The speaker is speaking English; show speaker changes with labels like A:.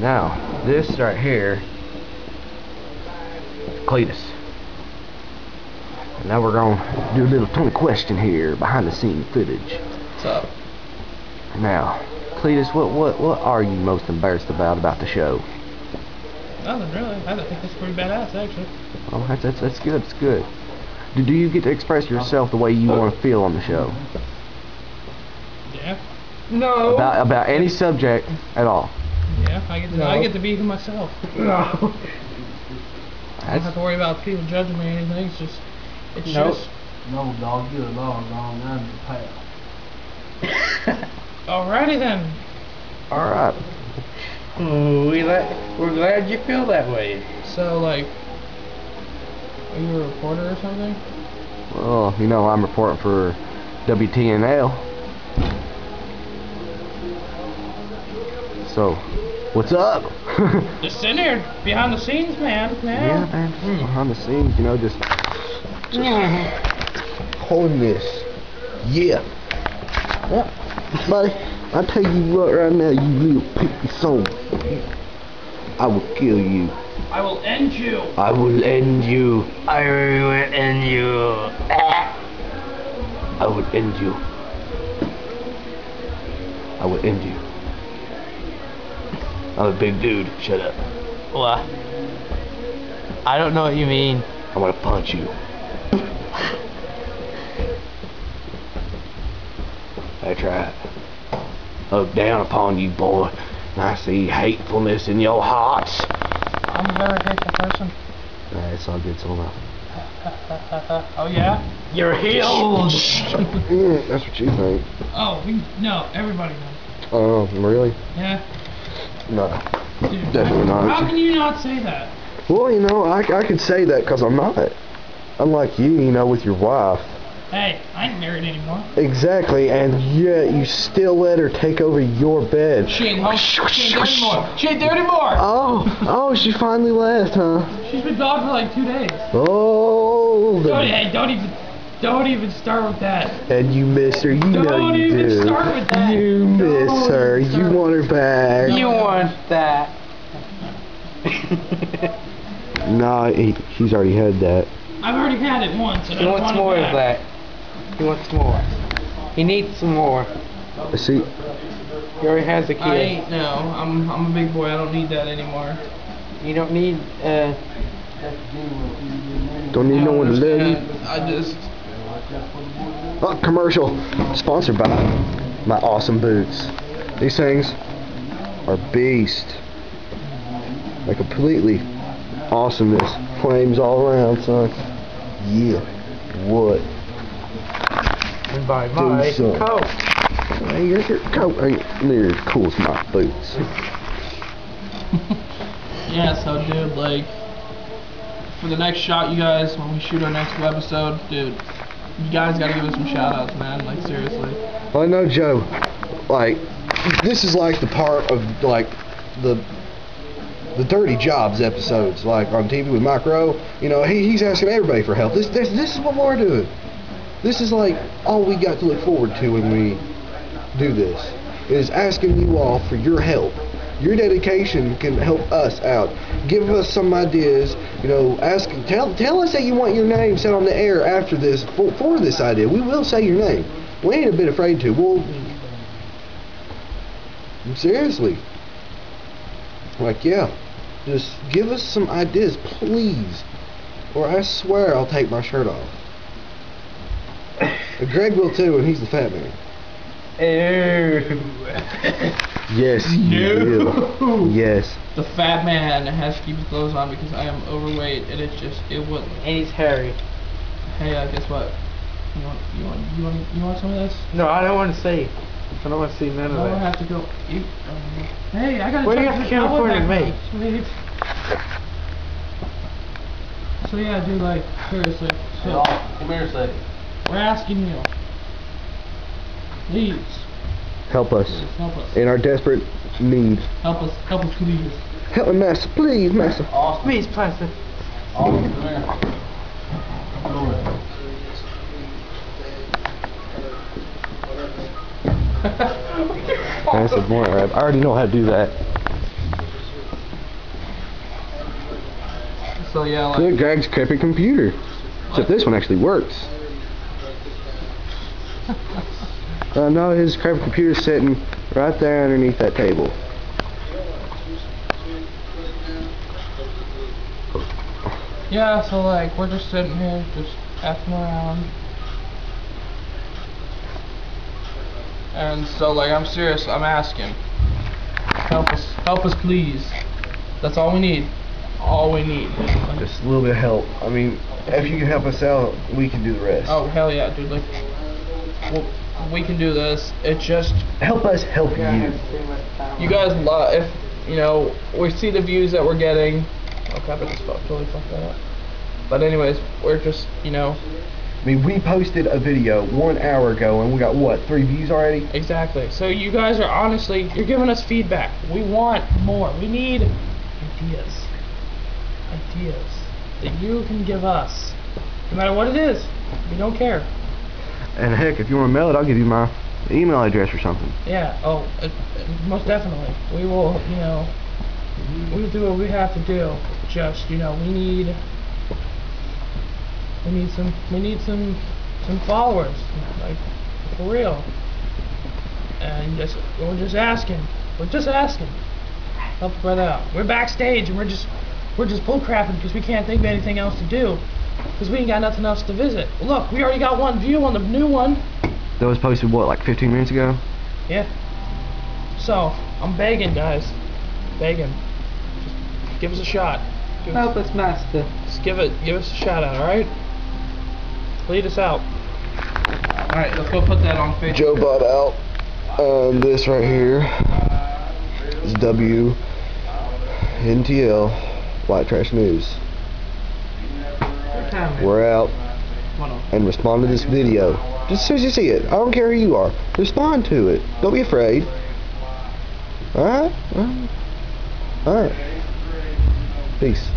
A: Now, this right here, Cletus. And now we're gonna do a little Tony question here, behind the scene footage.
B: What's up?
A: Now, Cletus, what what what are you most embarrassed about about the show?
B: Nothing really. I think that's pretty badass, actually.
A: Oh, that's that's, that's good. It's good. Do, do you get to express yourself the way you want to feel on the show
B: Yeah.
C: No.
A: about about any subject at all?
B: Yeah. I get to,
C: No.
B: I get to be who myself.
C: no.
B: I don't have to worry about people judging me or anything. It's just, it's
C: Nope.
B: just.
D: No, dog, you're a dog on under the path.
B: Alrighty then.
A: all right.
C: Oh, we let, we're glad you feel that way.
B: So like, are you a reporter or something?
A: Well, you know, I'm reporting for WTNL. So, what's up?
B: Just sitting here behind the scenes, man.
A: yeah,
B: Man.
A: man. Behind the scenes, you know, just mm-hmm. holding this. Yeah. Yeah. Buddy, I tell you what right now, you little picky son. I will kill you.
B: I will end you.
A: I will end you.
C: I will end you.
A: I will end you. I will end you. I'm a big dude. Shut up.
C: What? I don't know what you mean.
A: I'm gonna punch you. That's right. Look down upon you, boy. And I see hatefulness in your hearts.
B: I'm a very hateful person.
A: Nah, it's all good, it's all right.
B: oh yeah.
C: You're healed.
A: Yeah, that's what you think.
B: Oh, we no. Everybody knows.
A: Oh, really?
B: Yeah.
A: No.
B: Dude,
A: Definitely not.
B: How can you not say that?
A: Well, you know, I, I can say that because I'm not. Unlike you, you know, with your wife.
B: Hey, I ain't married anymore.
A: Exactly, and yet you still let her take over your bed.
B: She ain't home. She ain't there anymore. She ain't there anymore.
A: Oh, oh, she finally left, huh?
B: She's been gone for like two days.
A: Oh,
B: Don't, hey, don't even, don't even start with that.
A: and you miss her. You know
B: Don't
A: you
B: even
A: do.
B: start with that.
A: You miss
B: Don't
A: her. You want her back.
C: You want that.
A: Nah, he, he's already had that.
B: I've already had it once. And
C: He
B: I
C: wants
B: want it
C: more of that. He wants more. He needs some more.
A: See,
C: He already has a kid.
B: ain't no. I'm I'm a big boy. I don't need that anymore.
C: You don't need, uh,
A: don't need no one to love you.
B: understand. I just.
A: Oh, commercial. Sponsored by my awesome boots. These things are beast. Like completely awesomeness. Flames all around, son. Yeah. What?
C: and buy my
A: some.
C: coat.
A: Hey, your, your coat ain't near as cool as my boots.
B: Yeah. So, dude, like, for the next shot, you guys, when we shoot our next webisode, dude, you guys gotta give us some shout outs, man. Like seriously.
A: Well, I know, Joe. Like, this is like the part of like the the dirty jobs episodes, like on TV with Mike Rowe. You know, he, he's asking everybody for help. This, this this is what we're doing. This is like all we got to look forward to when we do this. Is asking you all for your help. Your dedication can help us out. Give us some ideas. You know, ask, tell, tell us that you want your name said on the air after this for, for this idea. We will say your name. We ain't a bit afraid to. Well, seriously. Like, yeah, just give us some ideas, please, or I swear I'll take my shirt off. Greg will too, and he's the fat man.
C: Ew.
A: Yes, you will. Yes.
B: The fat man has to keep his clothes on because I am overweight, and it's just it would.
C: And he's hairy.
B: Hey, uh, guess what? You want you want you want you want some of this?
C: No, I don't want to see. I don't want to see none of
B: No, I
C: that.
B: have to go. You, um, hey, I gotta.
C: What do you have to California
B: outlet
C: to
B: back. Sweet. So yeah, dude, like seriously. So
D: Come here a second.
B: we're asking you, Please
A: Help us.
B: Help us.
A: In our desperate need.
B: Help us. Help us, please.
A: Help me, Master. Please, Master.
D: Awesome.
C: Please,
D: Master. Awesome. That's
A: a more I already know how to do that.
B: So yeah, like
A: Look, Greg's crappy computer. Except this one actually works. Uh, no, his crappy computer's sitting right there underneath that table.
B: yeah, so like we're just sitting here, just effing around. And so like I'm serious, I'm asking. Help us, help us, please. That's all we need. All we need.
A: Just a little bit of help. I mean, if you can help us out, we can do the rest.
B: oh hell yeah, dude! Like, well, we can do this. It just
A: Help us help you.
B: you guys love if you know we see the views that we're getting. Oh crap! I just totally fucked that up. But anyways, we're just you know
A: I mean, we posted a video one hour ago and we got what, three views already?
B: exactly. So you guys are honestly you're giving us feedback. We want more. We need ideas. Ideas that you can give us, no matter what it is. We don't care.
A: And heck, if you want to mail it, I'll give you my email address or something.
B: Yeah. Oh, uh, most definitely. We will. You know, we'll do what we have to do. Just you know, we need. We need some. We need some. Some followers. Like for real. And just we're just asking. We're just asking. Help brother out. We're backstage and we're just we're just bullcrapping because we can't think of anything else to do. Because we ain't got nothing else to visit. Look, we already got one view on the new one.
A: That was posted, what, like 15 minutes ago?
B: Yeah. So, I'm begging, guys. Begging. Just give us a shot. Give
C: Help us, master.
B: just give it, give us a shout out, alright? Lead us out. Alright, let's go put that on Facebook.
A: Joe Bob out. And this right here is WNTL White Trash News. We're out and respond to this video. Just as soon as you see it. I don't care who you are. Respond to it. Don't be afraid. Alright? Alright. Alright. Peace.